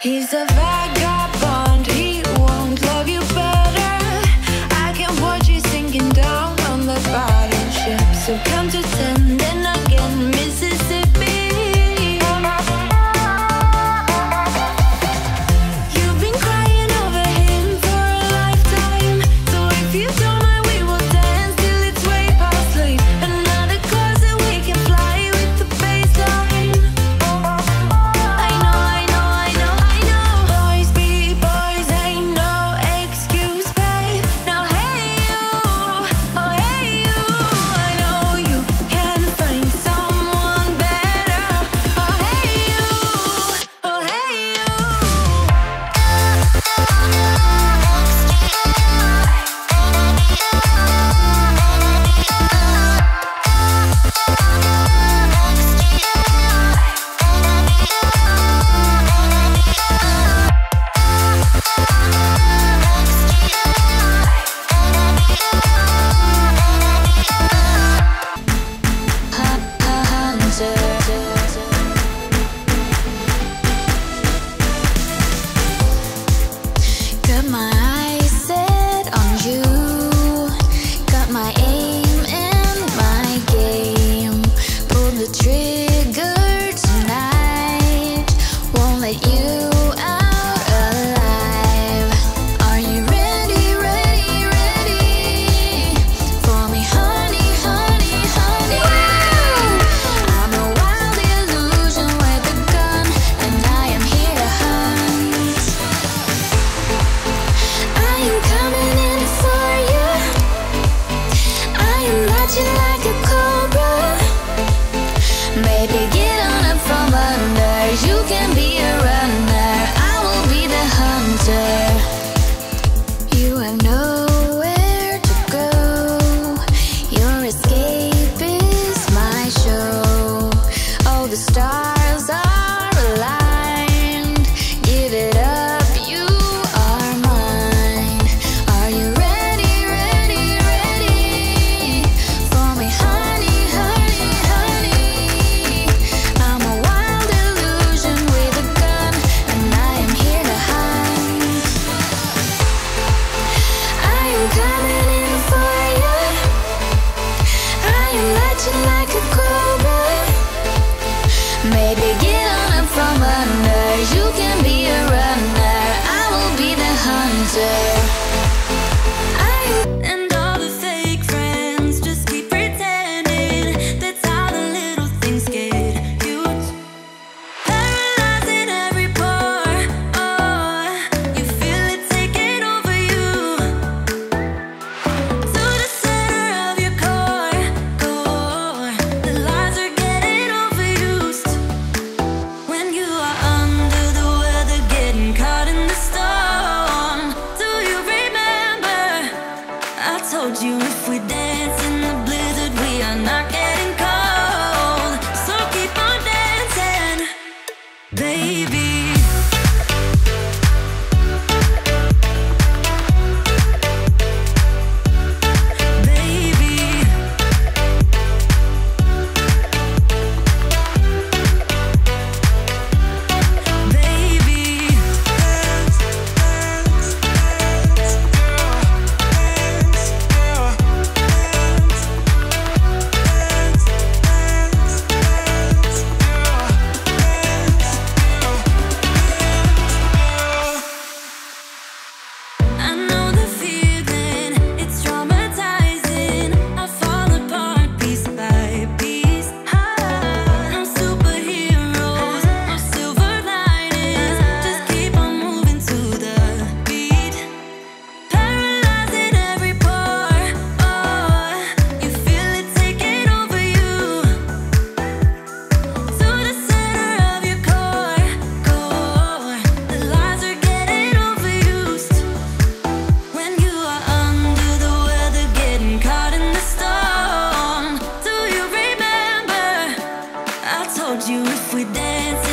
He's a vagabond,